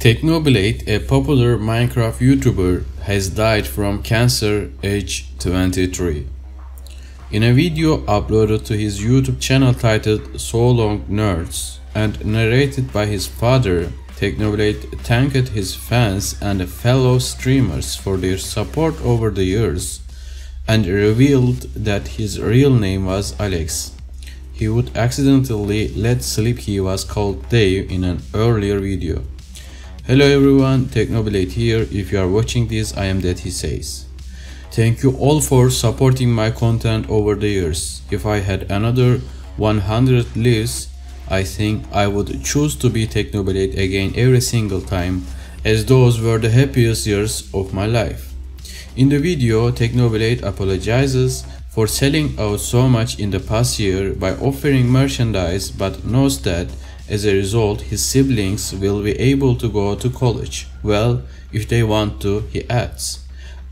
Technoblade, a popular Minecraft YouTuber, has died from cancer age 23. In a video uploaded to his YouTube channel titled So Long Nerds and narrated by his father, Technoblade thanked his fans and fellow streamers for their support over the years and revealed that his real name was Alex. He would accidentally let slip he was called Dave in an earlier video. Hello everyone, Technoblade here. If you are watching this, I am that he says. Thank you all for supporting my content over the years. If I had another 100 lives, I think I would choose to be Technoblade again every single time, as those were the happiest years of my life. In the video, Technoblade apologizes for selling out so much in the past year by offering merchandise but knows that as a result, his siblings will be able to go to college. Well, if they want to, he adds.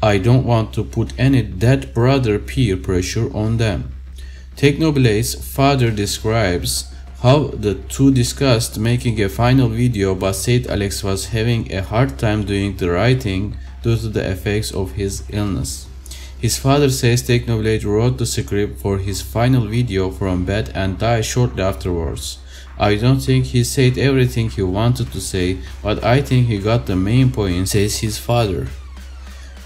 I don't want to put any dead brother peer pressure on them. Technoblade's father describes how the two discussed making a final video but said Alex was having a hard time doing the writing due to the effects of his illness. His father says Technoblade wrote the script for his final video from bed and died shortly afterwards. I don't think he said everything he wanted to say, but I think he got the main point, says his father.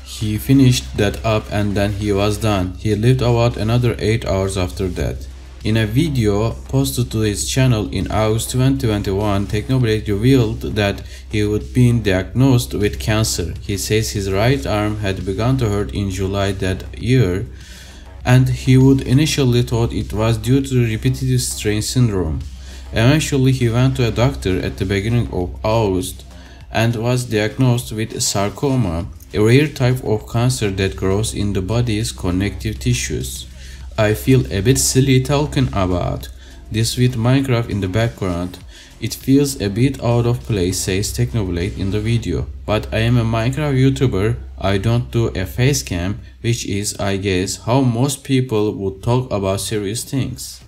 He finished that up and then he was done. He lived about another 8 hours after that. In a video posted to his channel in August 2021, Technoblade revealed that he would been diagnosed with cancer. He says his right arm had begun to hurt in July that year and he would initially thought it was due to repetitive strain syndrome. Eventually, he went to a doctor at the beginning of August and was diagnosed with sarcoma, a rare type of cancer that grows in the body's connective tissues. I feel a bit silly talking about this with Minecraft in the background. It feels a bit out of place says Technoblade in the video, but I am a Minecraft YouTuber, I don't do a face cam, which is I guess how most people would talk about serious things.